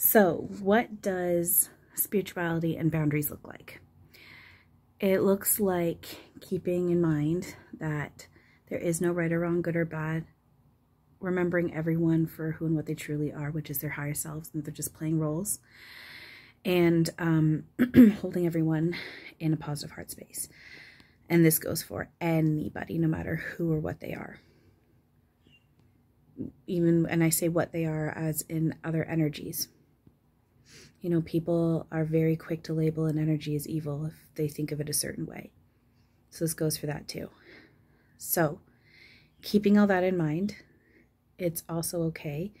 So, what does spirituality and boundaries look like? It looks like keeping in mind that there is no right or wrong, good or bad, remembering everyone for who and what they truly are, which is their higher selves, and they're just playing roles, and um, holding everyone in a positive heart space. And this goes for anybody, no matter who or what they are. Even, and I say what they are as in other energies. You know, people are very quick to label an energy as evil if they think of it a certain way. So this goes for that too. So, keeping all that in mind, it's also okay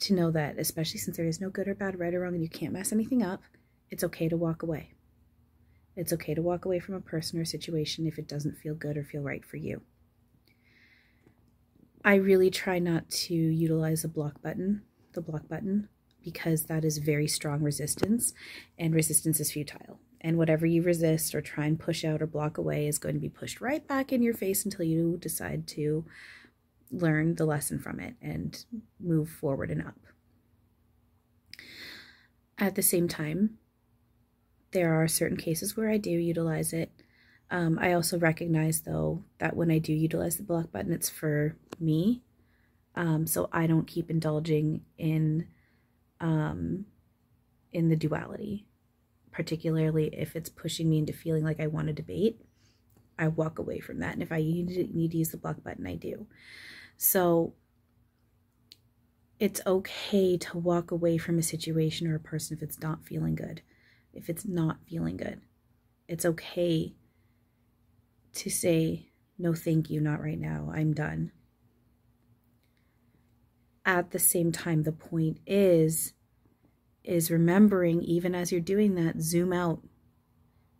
to know that, especially since there is no good or bad, right or wrong, and you can't mess anything up, it's okay to walk away. It's okay to walk away from a person or situation if it doesn't feel good or feel right for you. I really try not to utilize a block button, the block button, because that is very strong resistance, and resistance is futile. And whatever you resist or try and push out or block away is going to be pushed right back in your face until you decide to learn the lesson from it and move forward and up. At the same time, there are certain cases where I do utilize it. Um, I also recognize, though, that when I do utilize the block button, it's for me. Um, so I don't keep indulging in um, in the duality, particularly if it's pushing me into feeling like I want to debate. I walk away from that. And if I need to, need to use the block button, I do. So it's okay to walk away from a situation or a person if it's not feeling good. If it's not feeling good, it's okay to say, no, thank you, not right now. I'm done at the same time the point is is remembering even as you're doing that zoom out.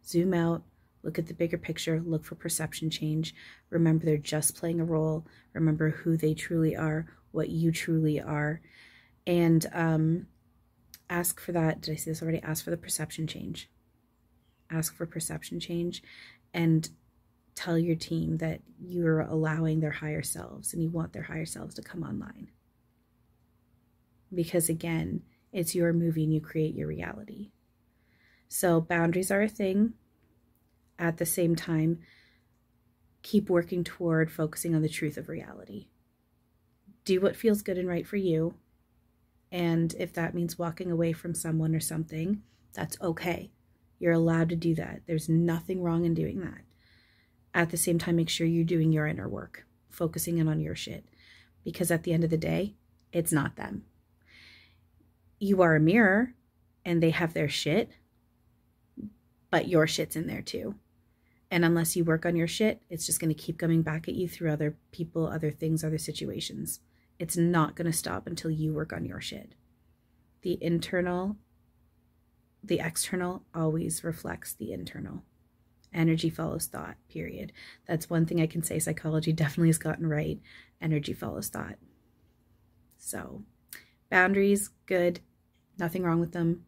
Zoom out look at the bigger picture look for perception change. Remember they're just playing a role. Remember who they truly are what you truly are. And um ask for that did i say this already? Ask for the perception change. Ask for perception change and tell your team that you're allowing their higher selves and you want their higher selves to come online because again, it's your movie and you create your reality. So boundaries are a thing. At the same time, keep working toward focusing on the truth of reality. Do what feels good and right for you. And if that means walking away from someone or something, that's okay. You're allowed to do that. There's nothing wrong in doing that. At the same time, make sure you're doing your inner work, focusing in on your shit. Because at the end of the day, it's not them you are a mirror and they have their shit, but your shit's in there too. And unless you work on your shit, it's just going to keep coming back at you through other people, other things, other situations. It's not going to stop until you work on your shit. The internal, the external always reflects the internal. Energy follows thought, period. That's one thing I can say psychology definitely has gotten right. Energy follows thought. So, boundaries, good. Nothing wrong with them.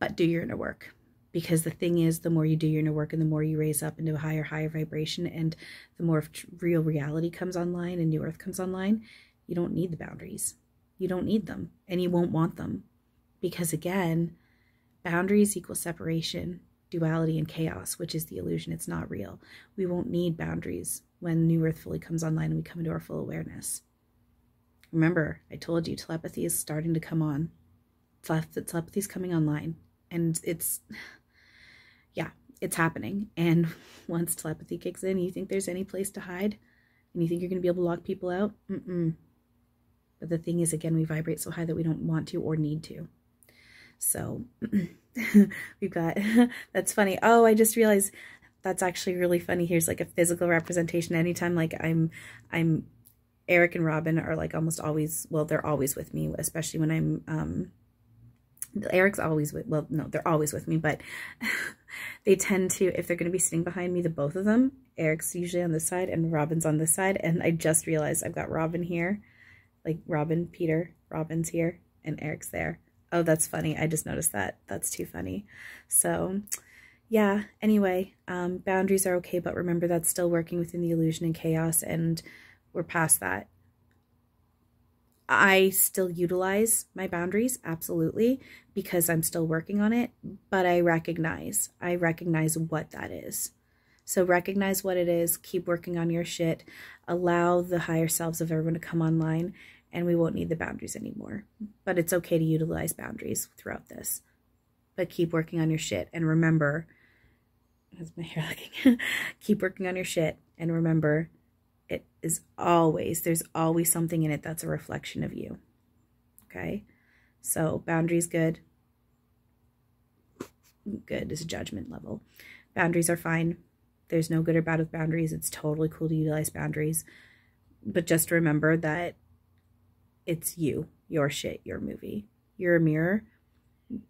But do your inner work. Because the thing is, the more you do your inner work and the more you raise up into a higher, higher vibration and the more real reality comes online and new earth comes online, you don't need the boundaries. You don't need them and you won't want them. Because again, boundaries equal separation, duality, and chaos, which is the illusion. It's not real. We won't need boundaries when New Earth fully comes online and we come into our full awareness. Remember, I told you telepathy is starting to come on. Telepathy is coming online. And it's, yeah, it's happening. And once telepathy kicks in, you think there's any place to hide? And you think you're going to be able to lock people out? Mm-mm. But the thing is, again, we vibrate so high that we don't want to or need to. So we've got, that's funny. Oh, I just realized that's actually really funny. Here's like a physical representation. Anytime like I'm, I'm Eric and Robin are like almost always, well, they're always with me, especially when I'm, um, Eric's always with, well, no, they're always with me, but they tend to, if they're going to be sitting behind me, the both of them, Eric's usually on this side and Robin's on this side. And I just realized I've got Robin here, like Robin, Peter, Robin's here and Eric's there. Oh, that's funny. I just noticed that. That's too funny. So yeah, anyway, um, boundaries are okay, but remember that's still working within the illusion and chaos and we're past that. I still utilize my boundaries, absolutely, because I'm still working on it, but I recognize, I recognize what that is. So recognize what it is, keep working on your shit, allow the higher selves of everyone to come online, and we won't need the boundaries anymore. But it's okay to utilize boundaries throughout this. But keep working on your shit and remember, how's my hair looking? keep working on your shit and remember it is always, there's always something in it that's a reflection of you. Okay? So boundaries good. Good is a judgment level. Boundaries are fine. There's no good or bad with boundaries. It's totally cool to utilize boundaries. But just remember that it's you, your shit, your movie. You're a mirror,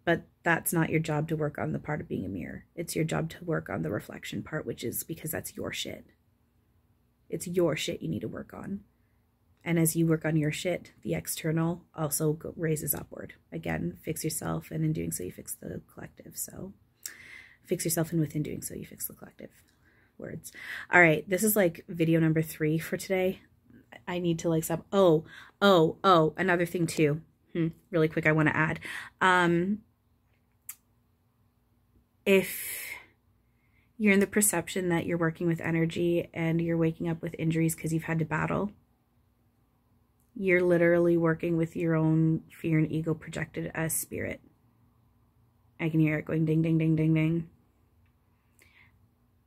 but that's not your job to work on the part of being a mirror. It's your job to work on the reflection part, which is because that's your shit. It's your shit you need to work on. And as you work on your shit, the external also raises upward. Again, fix yourself, and in doing so, you fix the collective. So fix yourself, and within doing so, you fix the collective. Words. All right, this is like video number three for today. I need to like stop. Oh, oh, oh, another thing too. Hmm, really quick, I want to add. Um, if you're in the perception that you're working with energy and you're waking up with injuries because you've had to battle. You're literally working with your own fear and ego projected as spirit. I can hear it going ding, ding, ding, ding, ding.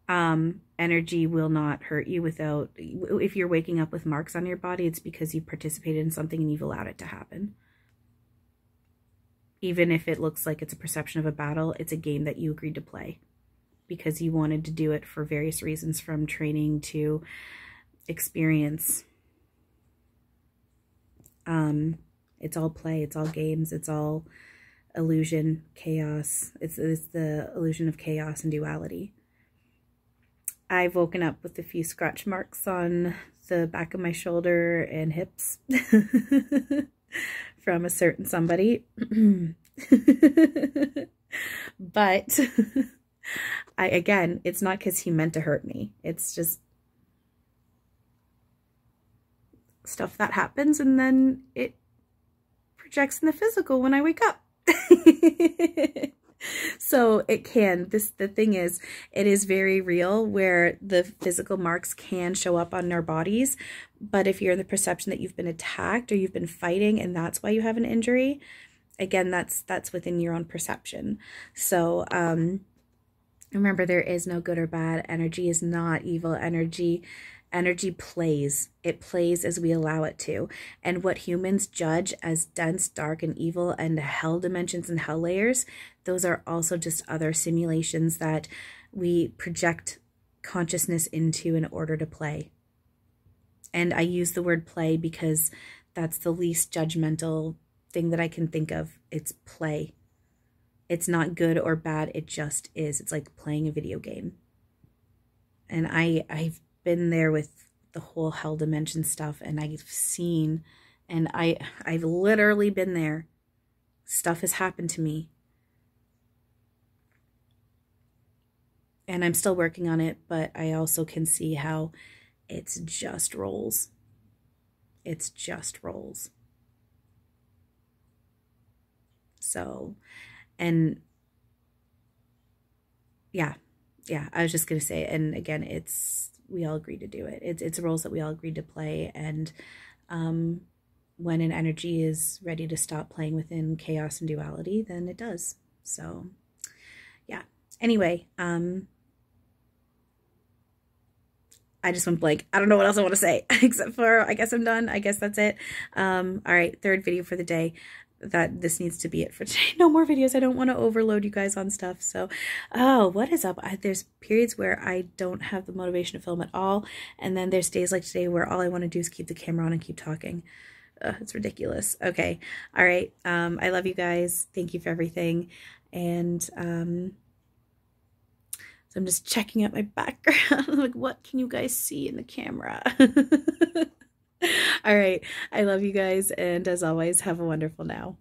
Um, energy will not hurt you without, if you're waking up with marks on your body, it's because you participated in something and you've allowed it to happen. Even if it looks like it's a perception of a battle, it's a game that you agreed to play because you wanted to do it for various reasons from training to experience. Um, it's all play, it's all games, it's all illusion, chaos. It's, it's the illusion of chaos and duality. I've woken up with a few scratch marks on the back of my shoulder and hips from a certain somebody. but I again, it's not because he meant to hurt me. It's just stuff that happens and then it projects in the physical when I wake up. so it can this the thing is it is very real where the physical marks can show up on our bodies but if you're in the perception that you've been attacked or you've been fighting and that's why you have an injury again that's that's within your own perception so um Remember, there is no good or bad. Energy is not evil. Energy energy plays. It plays as we allow it to. And what humans judge as dense, dark, and evil and hell dimensions and hell layers, those are also just other simulations that we project consciousness into in order to play. And I use the word play because that's the least judgmental thing that I can think of. It's play. It's not good or bad, it just is. It's like playing a video game. And I I've been there with the whole hell dimension stuff and I've seen and I I've literally been there. Stuff has happened to me. And I'm still working on it, but I also can see how it's just roles. It's just roles. So and yeah yeah i was just gonna say and again it's we all agreed to do it it's it's roles that we all agreed to play and um when an energy is ready to stop playing within chaos and duality then it does so yeah anyway um I just went blank. I don't know what else I want to say except for I guess I'm done. I guess that's it. Um, all right, third video for the day that this needs to be it for today. No more videos. I don't want to overload you guys on stuff. So, oh, what is up? I, there's periods where I don't have the motivation to film at all. And then there's days like today where all I want to do is keep the camera on and keep talking. Ugh, it's ridiculous. Okay. All right. Um, I love you guys. Thank you for everything. And, um, so I'm just checking out my background. like, what can you guys see in the camera? All right. I love you guys. And as always, have a wonderful now.